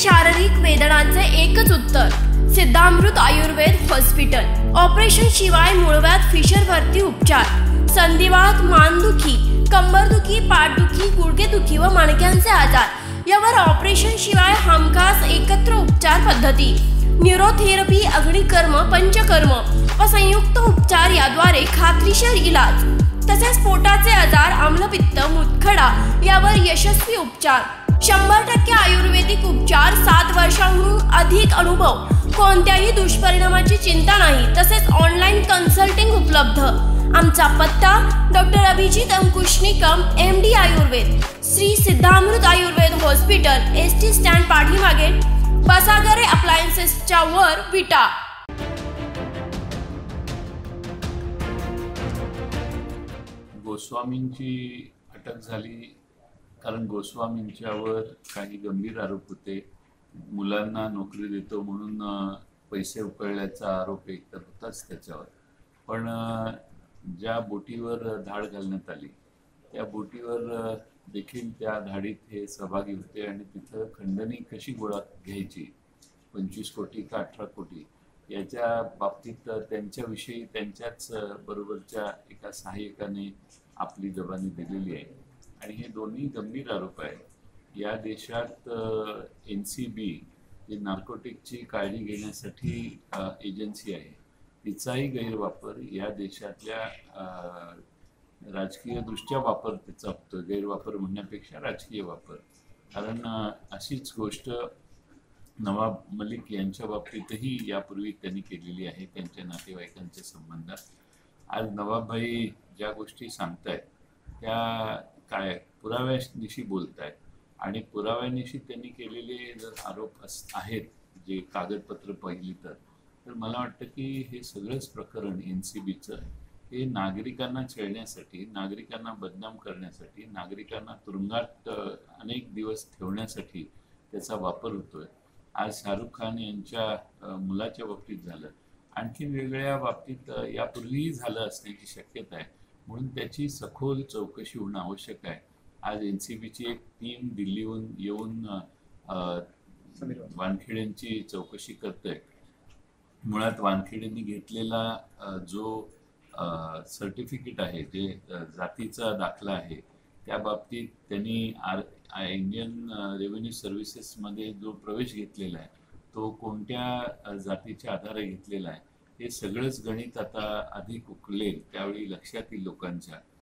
शारीरिक वेदनांचे एकच उत्तर सिद्धामृत आयुर्वेद हॉस्पिटल ऑपरेशन शिवाय मुळव्यात फिशरवरती उपचार. संधिवात मानदुखी कंबरदुखी पाठदुखी गुडघेदुखी व मणक्यांचे आजार. यावर ऑपरेशन शिवाय हमखास एकत्र उपचार पद्धती. न्यूरोथेरपी अग्निकर्म पंचकर्म व संयुक्त उपचार याद्वारे खात्रीशीर इलाज. तसेच पोटाचे आजार आम्लपित्त मुतखडा यावर यशस्वी उपचार. शंभर टक्के आयुर्वेदिक उपचार सात वर्षांहून अधिक अनुभव. कोणत्याही दुष्परिणामाची चिंता नाही. तसेच ऑनलाईन कन्सल्टिंग उपलब्ध. आमचा पत्ता doctor Abhijit Ankush Nikam M D Ayurved Shri Siddhamrut Ayurved hospital S T stand पाठीमागे बसागरे अप्लायन्सेसच्या वर विटा. गोस्वामींची अटक झाली. कारण गोस्वामींच्यावर काही गंभीर आरोप होते. मुलांना नोकरी देतो म्हणून पैसे उकळल्याचा आरोप एक तर होताच त्याच्यावर. पण ज्या बोटीवर धाड घालण्यात आली त्या बोटीवर देखील त्या धाडीत हे सहभागी होते आणि तिथं खंडणी कशी गोळा घ्यायची? पंचवीस कोटी का अठरा कोटी? याच्या बाबतीत त्यांच्याविषयी त्यांच्याच बरोबरच्या एका सहाय्यकाने आपली जबानी दिलेली आहे. आणि हे दोन्ही गंभीर आरोप आहेत. या देशात एन सी बी जी नार्कोटिकची काळजी घेण्यासाठी एजन्सी आहे. तिचाही गैरवापर या देशातल्या राजकीय दृष्ट्या वापर त्याचा होतो गैरवापर म्हणण्यापेक्षा राजकीय वापर. कारण अशीच गोष्ट नवाब मलिक यांच्या बाबतीतही यापूर्वी त्यांनी केलेली आहे त्यांच्या नातेवाईकांच्या संबंधात. आज नवाबभाई ज्या गोष्टी सांगतायत त्या काय पुराव्यानिशी बोलतायत. आणि पुराव्यानिशी त्यांनी केलेले जर आरोप अस आहेत जे कागदपत्र पाहिली तर तर मला वाटतं की हे सगळंच प्रकरण एन सी बीचं हे नागरिकांना छेडण्यासाठी नागरिकांना बदनाम करण्यासाठी नागरिकांना तुरुंगात अनेक दिवस ठेवण्यासाठी त्याचा वापर होतोय. आज शाहरुख खान यांच्या मुलाच्या बाबतीत झालं. आणखी वेगळ्या बाबतीत यापूर्वीही झालं असण्याची शक्यता आहे. म्हणून त्याची सखोल चौकशी होणं आवश्यक आहे. आज एन सी बीची एक टीम दिल्लीहून येऊन अ, वानखेड्यांची चौकशी करतोय. मुळात वानखेडेंनी घेतलेला जो सर्टिफिकेट आहे जे जातीचा दाखला आहे त्या बाबतीत त्यांनी आर इंडियन रेव्हेन्यू सर्व्हिसेसमध्ये जो प्रवेश घेतलेला आहे तो कोणत्या जातीच्या आधारे घेतलेला आहे हे सगळंच गणित आता अधिक उकलेल त्यावेळी लक्षात येईल लोकांच्या.